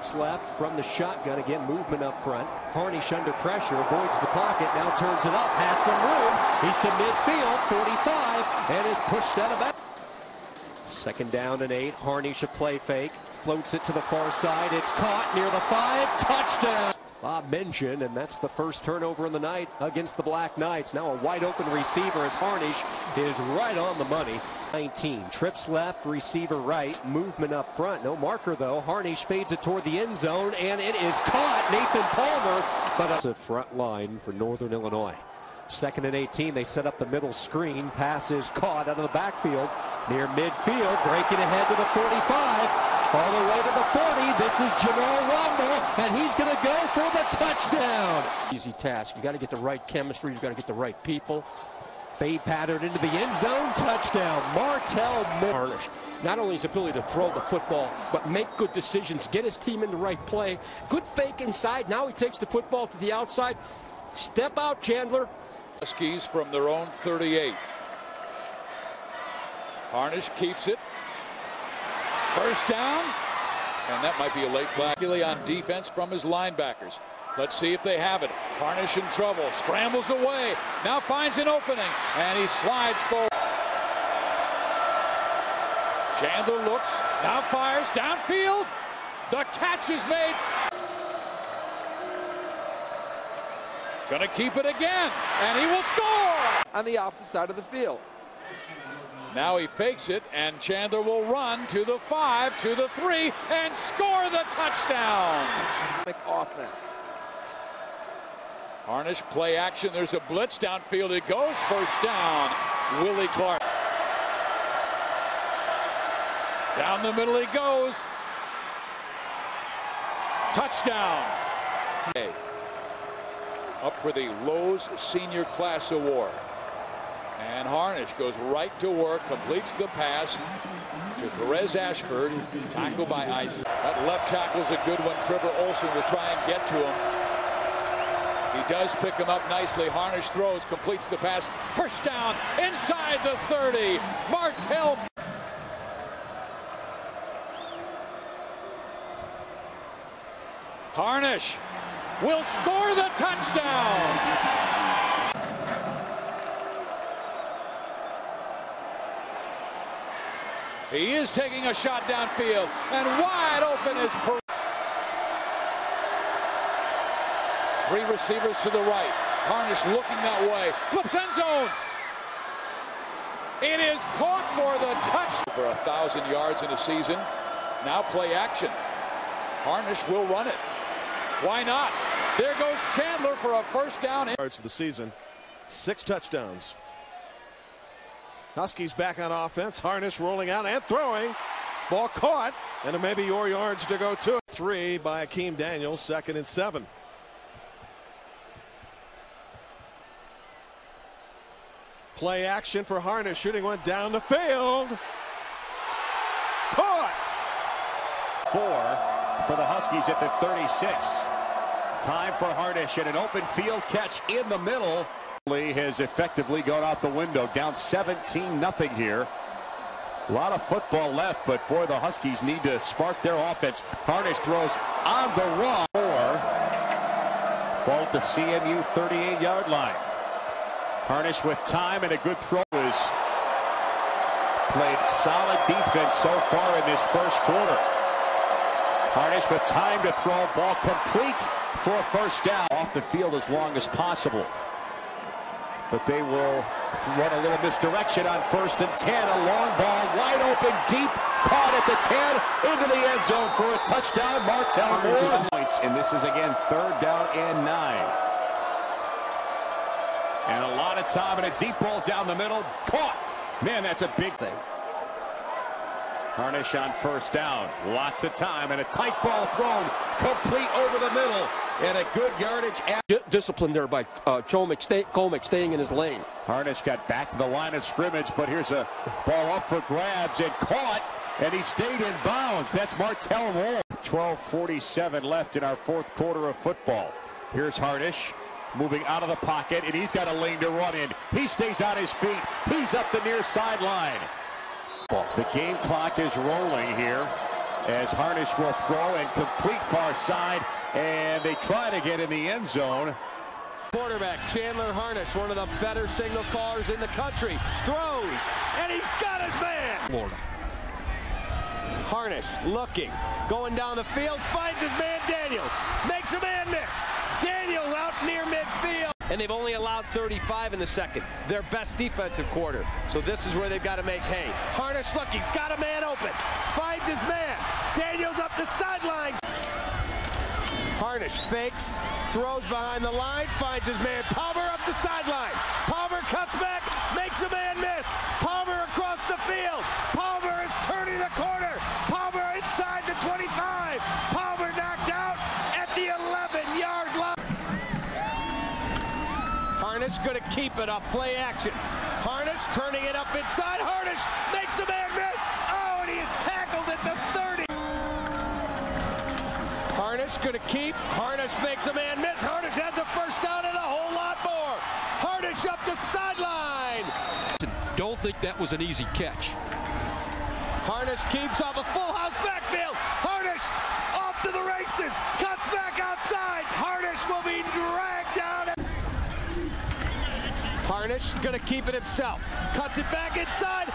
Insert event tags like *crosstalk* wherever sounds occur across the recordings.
Left from the shotgun again, movement up front. Harnish under pressure, avoids the pocket, now turns it up, has some room. He's to midfield, 45, and is pushed out of bounds. Second down and eight. Harnish a play fake, floats it to the far side. It's caught near the five, touchdown. Bob mentioned, and that's the first turnover in the night against the Black Knights. Now a wide open receiver as Harnish is right on the money. 19 trips left, receiver right, movement up front. No marker though. Harnish fades it toward the end zone, and it is caught. Nathan Palmer, but it's a front line for Northern Illinois. Second and 18, they set up the middle screen. Pass is caught out of the backfield near midfield, breaking ahead to the 45. All the way to the 40. This is Jamal Rumble, and he's going to go for the touchdown. Easy task. You got to get the right chemistry. You got to get the right people. Fade pattern into the end zone. Touchdown. Martell Harnish. Not only his ability to throw the football, but make good decisions, get his team in the right play. Good fake inside. Now he takes the football to the outside. Step out, Chandler. Huskies from their own 38. Harnish keeps it. First down. And that might be a late flag on defense from his linebackers. Let's see if they have it. Harnish in trouble. Scrambles away. Now finds an opening. And he slides forward. Chandler looks. Now fires. Downfield. The catch is made. Gonna keep it again. And he will score. On the opposite side of the field. Now he fakes it, and Chandler will run to the five, to the three, and score the touchdown. Offense. Harnish play action. There's a blitz downfield. It goes first down. Willie Clark. Down the middle he goes. Touchdown. Up for the Lowe's Senior Class Award. And Harnish goes right to work, completes the pass to Perez Ashford, tackled by Ice. That left tackle's a good one. Trevor Olson will try and get to him. He does pick him up nicely. Harnish throws, completes the pass. First down inside the 30. Martell. Harnish will score the touchdown. He is taking a shot downfield, and wide open is per Three receivers to the right. Harnish looking that way. Flips end zone. It is caught for the touch. For a thousand yards in a season. Now play action. Harnish will run it. Why not? There goes Chandler for a first down. Yards for the season. Six touchdowns. Huskies back on offense. Harnish rolling out and throwing. Ball caught. And it may be your yards to go to. Three by Akeem Daniels. Second and seven. Play action for Harnish, Shooting one down the field. Caught. Four for the Huskies at the 36. Time for Harnish and an open field catch in the middle has effectively gone out the window. Down 17 nothing here. A lot of football left, but boy, the Huskies need to spark their offense. Harnish throws on the run. Ball at the CMU 38-yard line. Harnish with time and a good throw is played solid defense so far in this first quarter. Harnish with time to throw. Ball complete for a first down. Off the field as long as possible but they will run a little misdirection on first and 10. A long ball, wide open, deep, caught at the 10, into the end zone for a touchdown. Martell Moore. Points, and this is again third down and nine. And a lot of time and a deep ball down the middle. Caught. Man, that's a big thing. Harnish on first down. Lots of time and a tight ball thrown. Complete over the middle. And a good yardage. D discipline there by uh, Chomick, stay, Comic staying in his lane. Harnish got back to the line of scrimmage, but here's a ball up for grabs and caught. And he stayed in bounds. That's Martell Moore. 12.47 left in our fourth quarter of football. Here's Harnish moving out of the pocket, and he's got a lane to run in. He stays on his feet. He's up the near sideline. The game clock is rolling here. as Harnish will throw and complete far side. And they try to get in the end zone. Quarterback Chandler Harnish, one of the better signal callers in the country, throws, and he's got his man. Florida. Harnish looking, going down the field, finds his man Daniels, makes a man miss. Daniels out near midfield. And they've only allowed 35 in the second. Their best defensive quarter. So this is where they've got to make hay. Harnish, looking, he's got a man open, finds his man. Daniels up the sideline. Harnish fakes, throws behind the line, finds his man Palmer up the sideline. Palmer cuts back, makes a man miss. Palmer across the field. Palmer is turning the corner. Palmer inside the 25. Palmer knocked out at the 11-yard line. Harnish going to keep it up. Play action. Harnish turning it up inside. Harnish makes a Harnish going to keep. Harnish makes a man miss. Harnish has a first down and a whole lot more. Harnish up the sideline. Don't think that was an easy catch. Harnish keeps off a full house backfield. Harnish off to the races. Cuts back outside. Harnish will be dragged down. Harnish going to keep it himself. Cuts it back inside.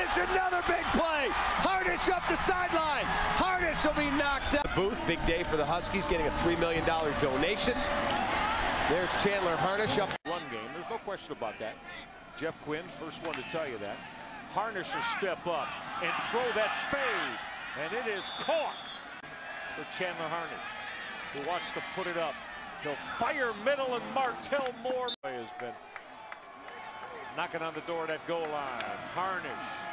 Harnish another big play. Harnish up the sideline. Harnish will be knocked out. Booth, big day for the Huskies, getting a $3 million donation. There's Chandler Harnish up. Run game, there's no question about that. Jeff Quinn, first one to tell you that. Harnish will step up and throw that fade, and it is caught for Chandler Harnish, who wants to put it up. He'll fire middle, and Martell Moore has been knocking on the door of that goal line. Harnish.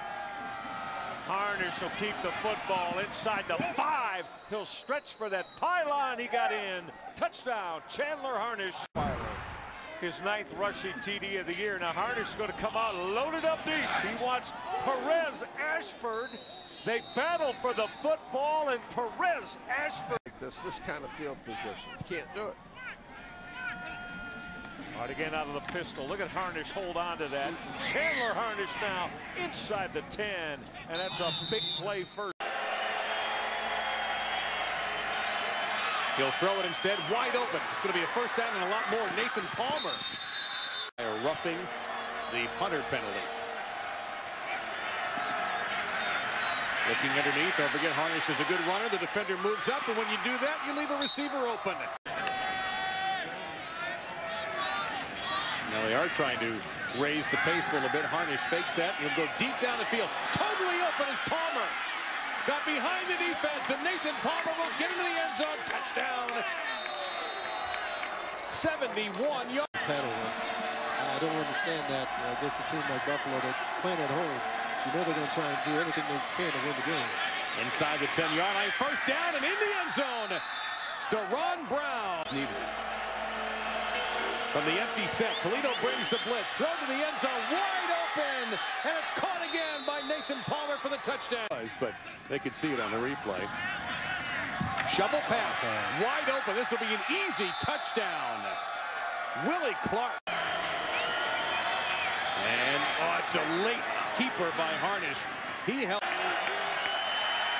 Harnish will keep the football inside the five. He'll stretch for that pylon. He got in. Touchdown, Chandler Harnish. His ninth rushing TD of the year. Now Harnish is going to come out loaded up deep. He wants Perez Ashford. They battle for the football, and Perez Ashford. This, this kind of field position. You can't do it. Hard again out of the pistol. Look at Harnish hold on to that. Chandler Harnish now inside the 10, and that's a big play first. He'll throw it instead wide open. It's going to be a first down and a lot more. Nathan Palmer. They're roughing the punter penalty. Looking underneath. Don't forget Harnish is a good runner. The defender moves up, and when you do that, you leave a receiver open. Now they are trying to raise the pace a little bit. Harnish fakes that. He'll go deep down the field. Totally open is Palmer. Got behind the defense, and Nathan Palmer will get into the end zone. Touchdown. 71 yards. I don't understand that uh, against a team like Buffalo that's playing at home. You know they're going to try and do everything they can to win the game. Inside the 10-yard line, first down and in the end zone. Deron Brown. From the empty set, Toledo brings the blitz. Throw to the end zone, wide open. And it's caught again by Nathan Palmer for the touchdown. But they could see it on the replay. Shovel pass, wide open. This will be an easy touchdown. Willie Clark. And, oh, it's a late keeper by Harnish. He held.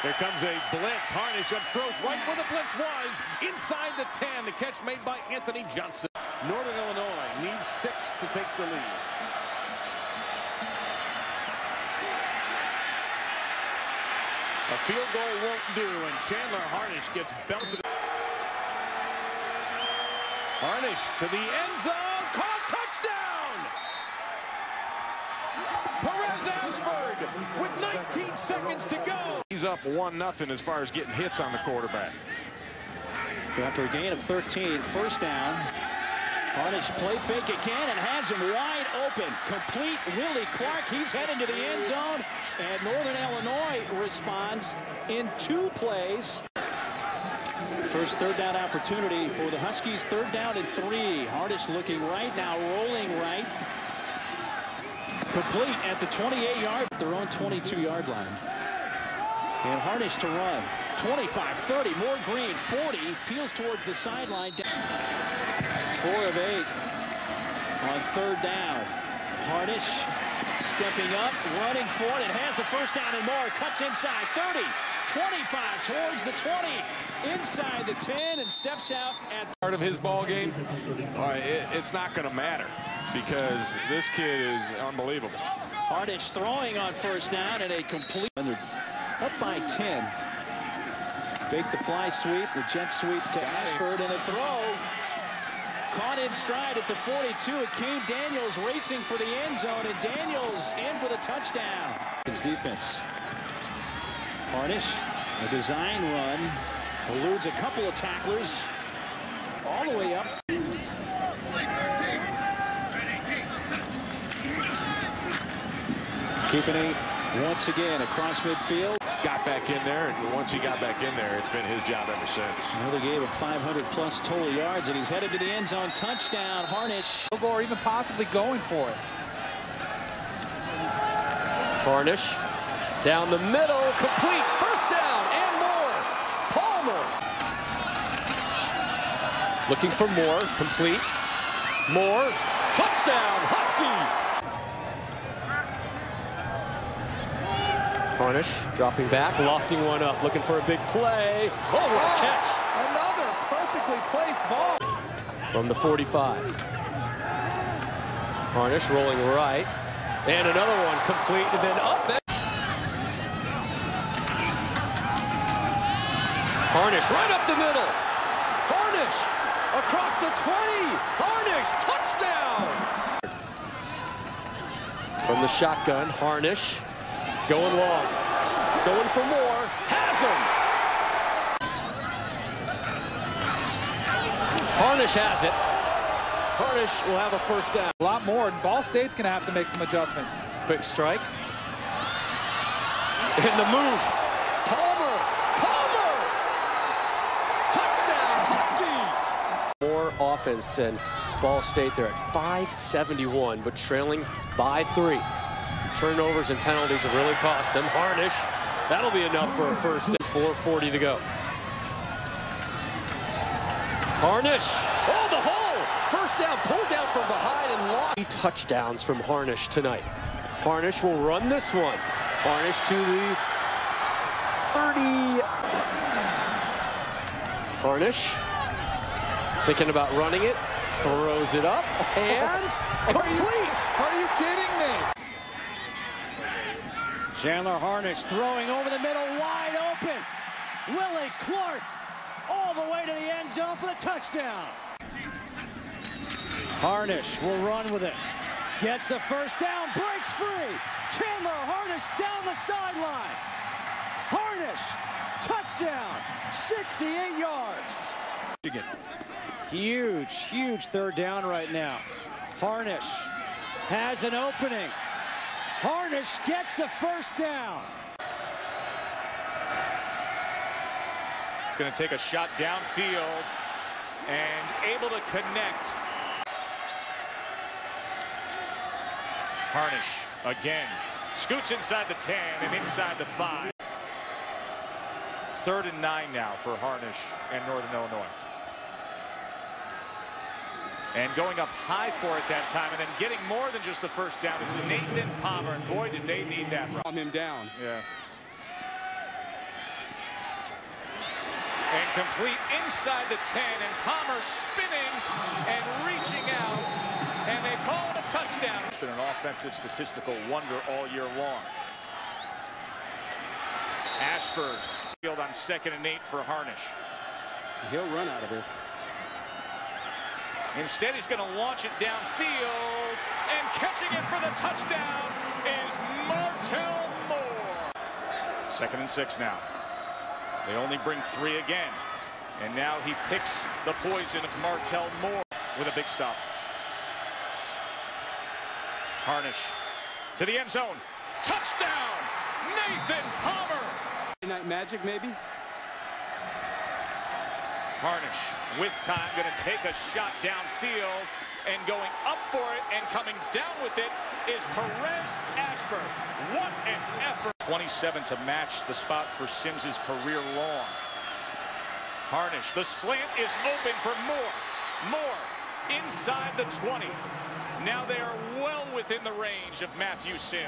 Here comes a blitz. Harnish up throws right where the blitz was. Inside the 10. The catch made by Anthony Johnson. Northern Illinois needs six to take the lead. A field goal won't do, and Chandler Harnish gets belted. Harnish to the end zone. Caught touchdown! Perez Ashford with 19 seconds to go. He's up 1-0 as far as getting hits on the quarterback. After a gain of 13, first down. Harnish play fake again and has him wide open. Complete Willie Clark. He's heading to the end zone. And Northern Illinois responds in two plays. First third down opportunity for the Huskies. Third down and three. Harnish looking right now, rolling right. Complete at the 28-yard, their own 22-yard line. And Harnish to run. 25, 30, more green, 40, peels towards the sideline. Four of eight on third down. Harnish stepping up, running for it, and has the first down and more. Cuts inside, 30, 25 towards the 20, inside the 10, and steps out at Part of his ball game, All right, it, it's not going to matter because this kid is unbelievable. Harnish throwing on first down and a complete. Up by 10. Fake the fly sweep, the jet sweep to Ashford, and a throw. Caught in stride at the 42. Akeem Daniels racing for the end zone, and Daniels in for the touchdown. His defense. Harnish, a design run, eludes a couple of tacklers, all the way up. Keeping eight once again across midfield. Got back in there, and once he got back in there, it's been his job ever since. Another game of 500 plus total yards, and he's headed to the end zone. Touchdown, Harnish. Or even possibly going for it. Harnish down the middle, complete, first down and more. Palmer looking for more, complete, more, touchdown, Huskies. Harnish dropping back, lofting one up, looking for a big play. Oh, what a oh, catch Another perfectly placed ball. from the 45. Harnish rolling right, and another one complete, and then up. and- Harnish right up the middle. Harnish across the 20. Harnish touchdown. From the shotgun, Harnish is going long. Going for more. Has him. Harnish has it. Harnish will have a first down. A lot more. and Ball State's going to have to make some adjustments. Quick strike. In the move. Palmer. Palmer. Touchdown, Huskies. More offense than Ball State. They're at 571, but trailing by three. Turnovers and penalties have really cost them. Harnish. That'll be enough for a first and 440 to go. Harnish. Oh, the hole. First down, pulled down from behind and lost. Three touchdowns from Harnish tonight. Harnish will run this one. Harnish to the 30. Harnish thinking about running it, throws it up, and *laughs* complete. Are you kidding me? Chandler Harnish throwing over the middle, wide open. Willie Clark all the way to the end zone for the touchdown. Harnish will run with it. Gets the first down, breaks free. Chandler Harnish down the sideline. Harnish, touchdown, 68 yards. Huge, huge third down right now. Harnish has an opening. Harnish gets the first down. He's going to take a shot downfield and able to connect. Harnish again. Scoots inside the 10 and inside the 5. Third and 9 now for Harnish and Northern Illinois. And going up high for it that time and then getting more than just the first down is Nathan Palmer. And boy, did they need that run. him down. Yeah. And complete inside the 10, and Palmer spinning and reaching out, and they call it a touchdown. It's been an offensive statistical wonder all year long. Ashford field on second and eight for Harnish. He'll run out of this. Instead, he's going to launch it downfield, and catching it for the touchdown is Martell Moore. Second and six now. They only bring three again. And now he picks the poison of Martell Moore with a big stop. Harnish to the end zone. Touchdown! Nathan Palmer! Night Magic, maybe? Harnish with time going to take a shot downfield and going up for it and coming down with it is Perez Ashford. What an effort. 27 to match the spot for Sims's career long. Harnish, the slant is open for Moore. Moore inside the 20. Now they are well within the range of Matthew Sims.